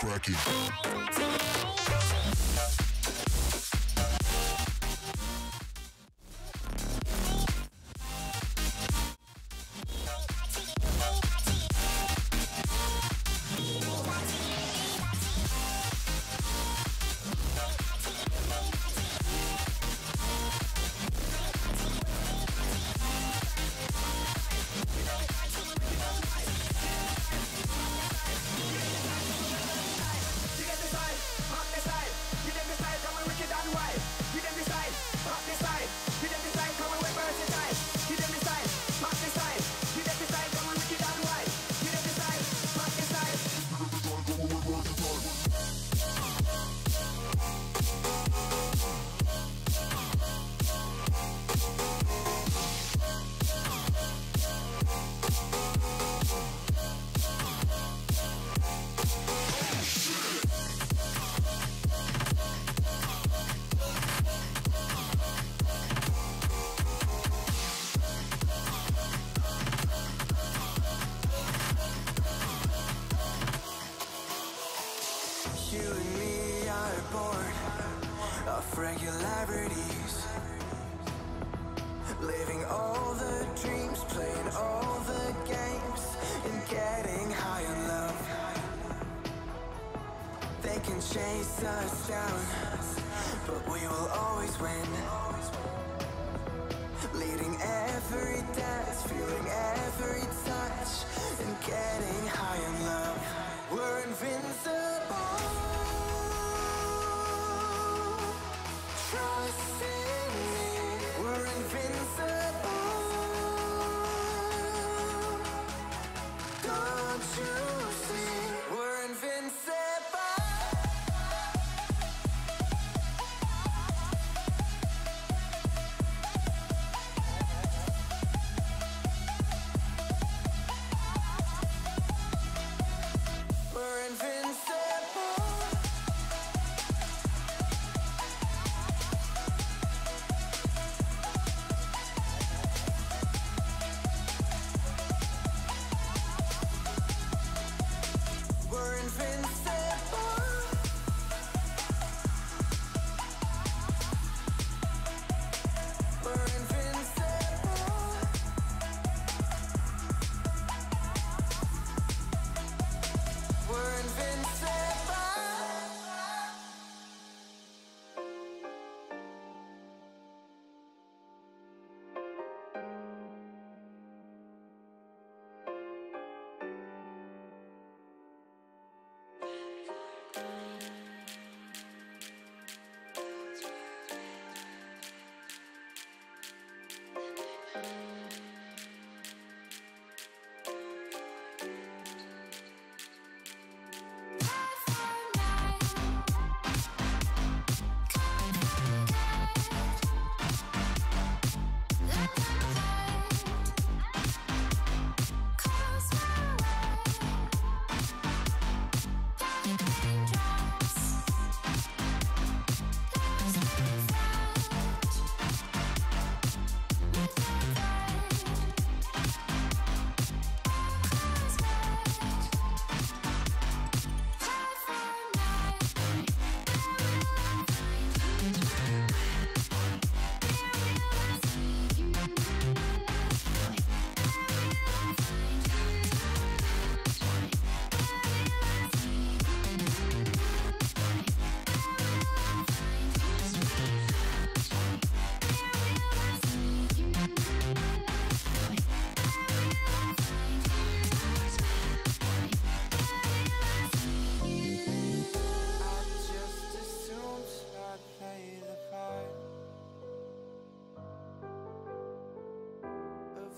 cracking. Regularities. Living all the dreams, playing all the games, and getting high on love. They can chase us down, but we will always win. Leading you We're invincible.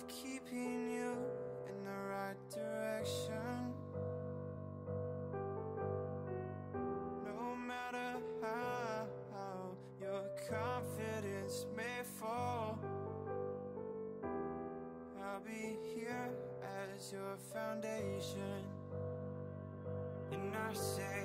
Keeping you in the right direction. No matter how your confidence may fall, I'll be here as your foundation. And I say,